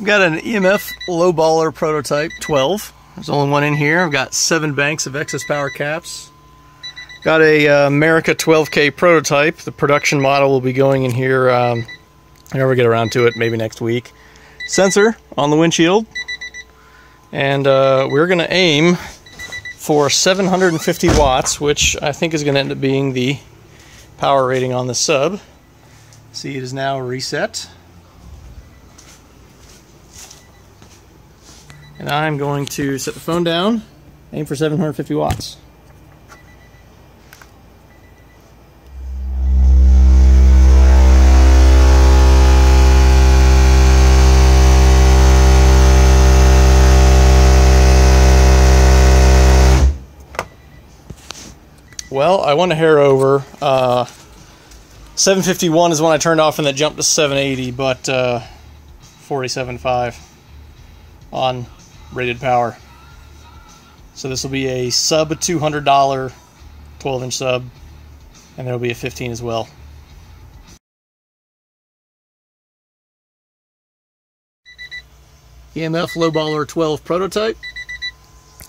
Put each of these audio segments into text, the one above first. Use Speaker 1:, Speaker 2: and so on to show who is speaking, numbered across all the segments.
Speaker 1: I've got an EMF Lowballer prototype 12. There's only one in here. I've got seven banks of XS Power caps. Got a uh, America 12K prototype. The production model will be going in here. Um, I never get around to it. Maybe next week. Sensor on the windshield, and uh, we're going to aim for 750 watts, which I think is going to end up being the power rating on the sub. See, it is now reset. And I'm going to set the phone down, aim for 750 watts. Well, I went a hair over. Uh, 751 is when I turned off and then jumped to 780, but uh, 47.5 on rated power. So this will be a sub $200 12 inch sub, and there will be a 15 as well. EMF Lowballer 12 prototype,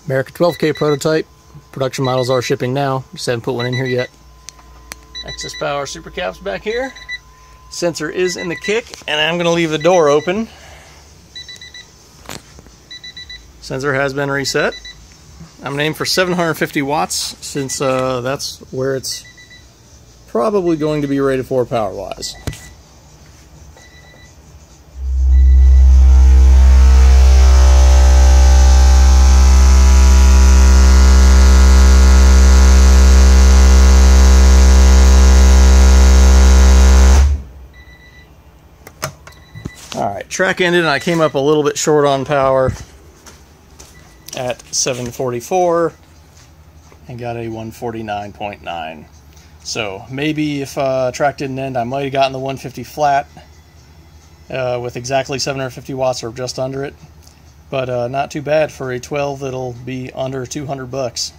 Speaker 1: America 12K prototype. Production models are shipping now. Just haven't put one in here yet. XS Power super caps back here. Sensor is in the kick, and I'm going to leave the door open. Sensor has been reset. I'm aim for 750 watts since uh, that's where it's probably going to be rated for power-wise. All right, track ended and I came up a little bit short on power at 744 and got a 149.9. So maybe if uh, track didn't end, I might have gotten the 150 flat uh, with exactly 750 watts or just under it. But uh, not too bad for a 12 that'll be under 200 bucks.